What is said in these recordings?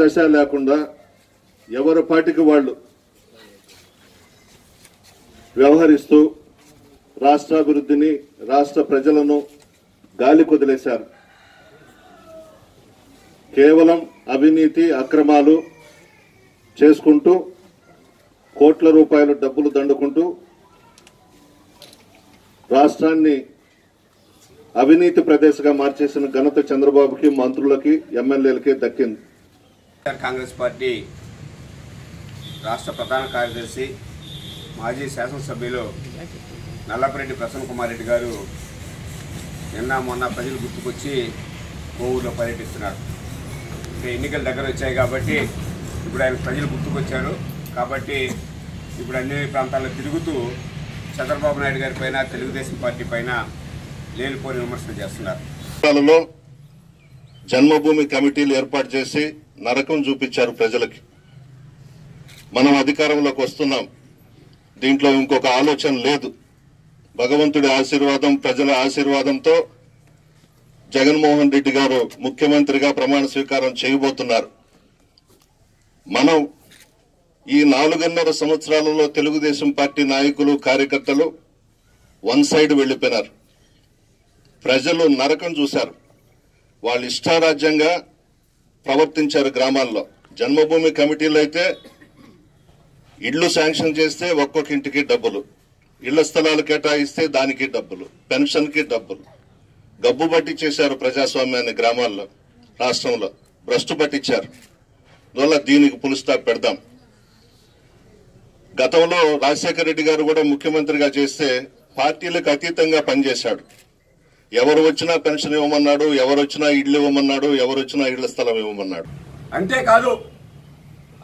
దశ లేకుండా ఎవరి పాటికి వాళ్ళు వ్యవహరిస్తూ రాష్ట్రాభివృద్ధిని రాష్ట్ర ప్రజలను గాలి కొదిలేశారు. కేవలం అవినీతి అక్రమాలు చేసుకుంటూ కోట్ల రూపాయలు డబ్బులు దండుకుంటూ రాష్ట్రాన్ని అవినీతి ప్రదేశంగా మార్చేసిన ఘనత చంద్రబాబుకి మంత్రులకి ఎమ్మెల్యేలకి దక్కింది. కాంగ్రెస్ పార్టీ రాష్ట్ర ప్రధాన కార్యదర్శి మాజీ శాసనసభ్యులు నల్లపరెడ్డి ప్రసన్న కుమార్ రెడ్డి గారు నిన్న మొన్న ప్రజలు గుర్తుకొచ్చి కోవూరులో పర్యటిస్తున్నారు. ఇంకా ఎన్నికలు దగ్గర వచ్చాయి కాబట్టి ఇప్పుడు ఆయన ప్రజలు గుర్తుకొచ్చారు. కాబట్టి ఇప్పుడు అన్ని ప్రాంతాల్లో తిరుగుతూ చంద్రబాబు నాయుడు గారి పైన తెలుగుదేశం పార్టీ పైన లేనిపోని విమర్శలు చేస్తున్నారు. జన్మభూమి కమిటీలు ఏర్పాటు చేసి నరకం చూపించారు ప్రజలకి. మనం అధికారంలోకి వస్తున్నాం. దీంట్లో ఇంకొక ఆలోచన లేదు. భగవంతుడి ఆశీర్వాదం ప్రజల ఆశీర్వాదంతో జగన్మోహన్ రెడ్డి గారు ముఖ్యమంత్రిగా ప్రమాణ స్వీకారం చేయబోతున్నారు. మనం ఈ నాలుగున్నర సంవత్సరాలలో తెలుగుదేశం పార్టీ నాయకులు కార్యకర్తలు వన్ సైడ్ వెళ్ళిపోయినారు ప్రజలు నరకం చూశారు. వాళ్ళు ఇష్టారాజ్యంగా ప్రవర్తించారు గ్రామాల్లో. జన్మభూమి కమిటీలు అయితే ఇళ్ళు శాంక్షన్ చేస్తే ఒక్కొక్క ఇంటికి డబ్బులు. ఇళ్ళ స్థలాలు కేటాయిస్తే దానికి డబ్బులు. పెన్షన్కి డబ్బులు. గబ్బు పట్టించేశారు ప్రజాస్వామ్యాన్ని గ్రామాల్లో రాష్ట్రంలో. భ్రష్టు పట్టించారు. అందువల్ల దీనికి పులుస్తా పెడదాం. గతంలో రాజశేఖర రెడ్డి గారు కూడా ముఖ్యమంత్రిగా చేస్తే పార్టీలకు అతీతంగా పనిచేశాడు. ఎవరు వచ్చినా పెన్షన్ ఇవ్వమన్నాడు ఎవరు వచ్చినా ఇళ్ళు ఇవ్వమన్నాడు ఎవరు వచ్చినా ఇళ్ళ స్థలం ఇవ్వమన్నాడు. అంతేకాదు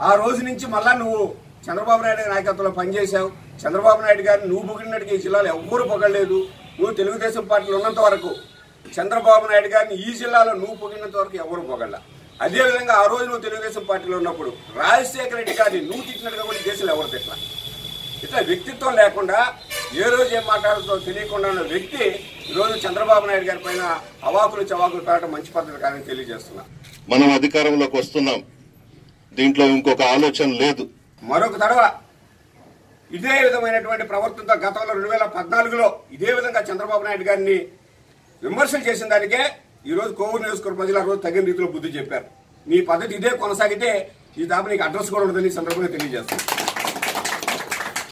ఆ రోజు నుంచి మళ్ళా నువ్వు చంద్రబాబు నాయుడు గారి నాయకత్వంలో పనిచేశావు. చంద్రబాబు నాయుడు గారిని నువ్వు పొగిడినట్టుగా ఈ జిల్లాలో ఎవ్వరూ పొగడలేదు. నువ్వు తెలుగుదేశం పార్టీలో ఉన్నంత వరకు చంద్రబాబు నాయుడు గారిని ఈ జిల్లాలో నువ్వు పొగిడినంత వరకు ఎవరు పొగడలా. అదేవిధంగా ఆ రోజు నువ్వు తెలుగుదేశం పార్టీలో ఉన్నప్పుడు రాజశేఖర రెడ్డి గారిని నువ్వు తిట్టినట్టుగా కూడా దేశంలో ఎవరు తిట్లా ఇట్లా వ్యక్తిత్వం లేకుండా ఏ రోజు ఏం మాట్లాడుతుందో తెలియకుండా ఉన్న వ్యక్తి ఈరోజు చంద్రబాబు నాయుడు గారి పైన అవాకులు చవాకులు పెట్టడం మంచి పద్ధతి కాదని తెలియజేస్తున్నా. మనం అధికారంలోకి వస్తున్నాం. దీంట్లో ఇంకొక ఆలోచన లేదు. మరొక తడవ ఇదే విధమైనటువంటి ప్రవర్తనతో గతంలో రెండు వేల పద్నాలుగులో ఇదే విధంగా చంద్రబాబు నాయుడు గారిని విమర్శలు చేసిన దానికే ఈ రోజు కోవూరు నియోజకవర్గ ప్రజలు ఆ రోజు తగిన రీతిలో బుద్ధి చెప్పారు. నీ పద్ధతి ఇదే కొనసాగితే ఈ దాపు నీకు అడ్రస్ కూడా ఉండదని సందర్భంగా తెలియజేస్తాను